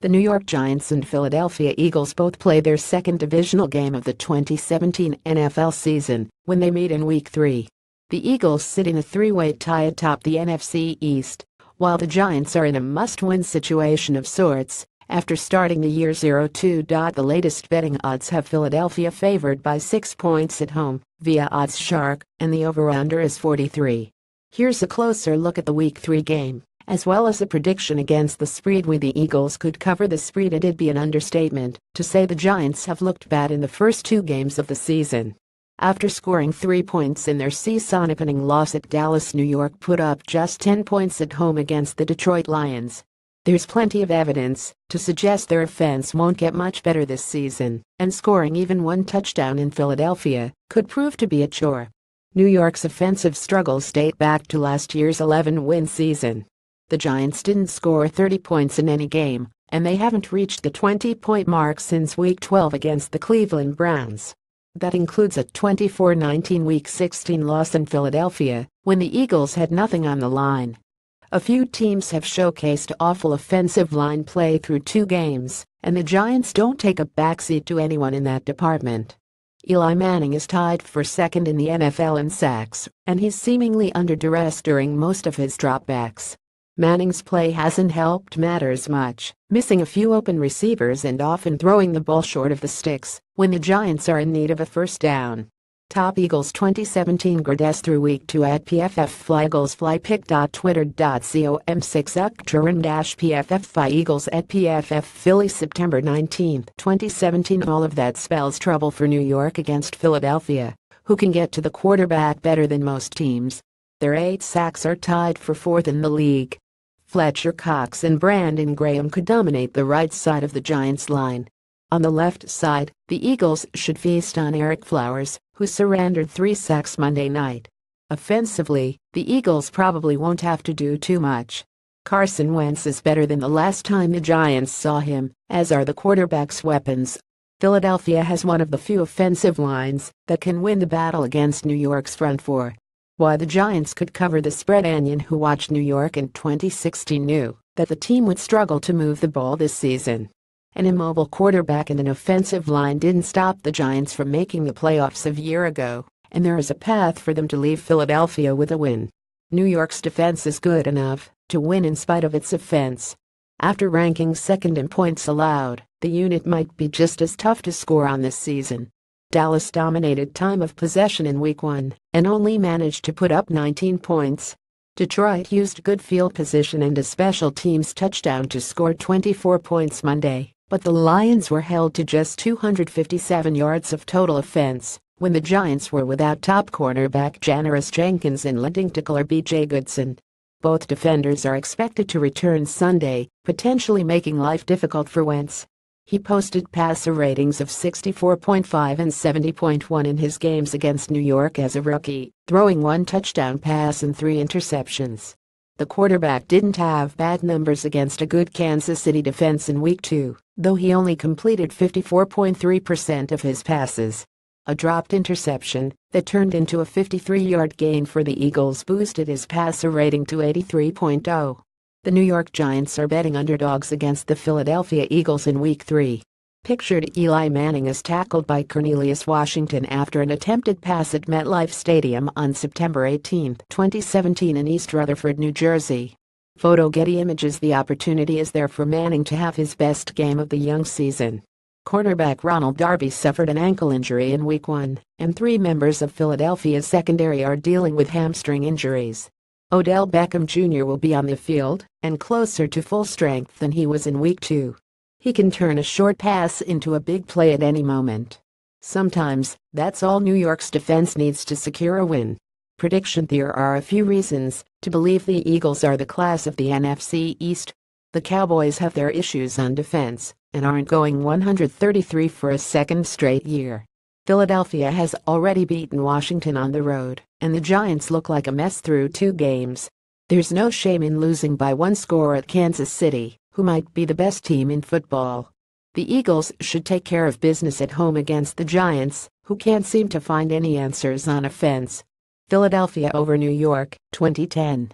The New York Giants and Philadelphia Eagles both play their second divisional game of the 2017 NFL season when they meet in Week 3. The Eagles sit in a three-way tie atop the NFC East, while the Giants are in a must-win situation of sorts after starting the year 0-2. The latest betting odds have Philadelphia favored by 6 points at home via OddsShark, and the over-under is 43. Here's a closer look at the Week 3 game as well as a prediction against the spread where the Eagles could cover the spread it'd be an understatement to say the Giants have looked bad in the first two games of the season. After scoring three points in their season opening loss at Dallas, New York put up just 10 points at home against the Detroit Lions. There's plenty of evidence to suggest their offense won't get much better this season, and scoring even one touchdown in Philadelphia could prove to be a chore. New York's offensive struggles date back to last year's 11 win season, the Giants didn't score 30 points in any game, and they haven't reached the 20-point mark since Week 12 against the Cleveland Browns. That includes a 24-19 Week 16 loss in Philadelphia, when the Eagles had nothing on the line. A few teams have showcased awful offensive line play through two games, and the Giants don't take a backseat to anyone in that department. Eli Manning is tied for second in the NFL in sacks, and he's seemingly under duress during most of his dropbacks. Manning's play hasn't helped matters much, missing a few open receivers and often throwing the ball short of the sticks when the Giants are in need of a first down. Top Eagles 2017 Grades through week 2 at PFF Flygles flypick.twitter.com 6 Ucturan PFF Phi Eagles at PFF Philly September 19, 2017 All of that spells trouble for New York against Philadelphia, who can get to the quarterback better than most teams. Their eight sacks are tied for fourth in the league. Fletcher Cox and Brandon Graham could dominate the right side of the Giants' line. On the left side, the Eagles should feast on Ereck Flowers, who surrendered three sacks Monday night. Offensively, the Eagles probably won't have to do too much. Carson Wentz is better than the last time the Giants saw him, as are the quarterback's weapons. Philadelphia has one of the few offensive lines that can win the battle against New York's front four. Why the Giants could cover the spread Onion who watched New York in 2016 knew that the team would struggle to move the ball this season. An immobile quarterback and an offensive line didn't stop the Giants from making the playoffs a year ago, and there is a path for them to leave Philadelphia with a win. New York's defense is good enough to win in spite of its offense. After ranking second in points allowed, the unit might be just as tough to score on this season. Dallas dominated time of possession in Week 1 and only managed to put up 19 points. Detroit used good field position and a special teams touchdown to score 24 points Monday, but the Lions were held to just 257 yards of total offense when the Giants were without top cornerback Janoris Jenkins and leading tackler B.J. Goodson. Both defenders are expected to return Sunday, potentially making life difficult for Wentz. He posted passer ratings of 64.5 and 70.1 in his games against New York as a rookie, throwing one touchdown pass and three interceptions. The quarterback didn't have bad numbers against a good Kansas City defense in Week 2, though he only completed 54.3% of his passes. A dropped interception that turned into a 53-yard gain for the Eagles boosted his passer rating to 83.0. The New York Giants are betting underdogs against the Philadelphia Eagles in Week 3. Pictured Eli Manning is tackled by Cornelius Washington after an attempted pass at MetLife Stadium on September 18, 2017 in East Rutherford, New Jersey. Photo Getty Images The opportunity is there for Manning to have his best game of the young season. Cornerback Ronald Darby suffered an ankle injury in Week 1, and three members of Philadelphia's secondary are dealing with hamstring injuries. Odell Beckham Jr. will be on the field and closer to full strength than he was in week two. He can turn a short pass into a big play at any moment. Sometimes, that's all New York's defense needs to secure a win. Prediction There are a few reasons to believe the Eagles are the class of the NFC East. The Cowboys have their issues on defense and aren't going 133 for a second straight year. Philadelphia has already beaten Washington on the road, and the Giants look like a mess through two games. There's no shame in losing by one score at Kansas City, who might be the best team in football. The Eagles should take care of business at home against the Giants, who can't seem to find any answers on offense. Philadelphia over New York, 2010.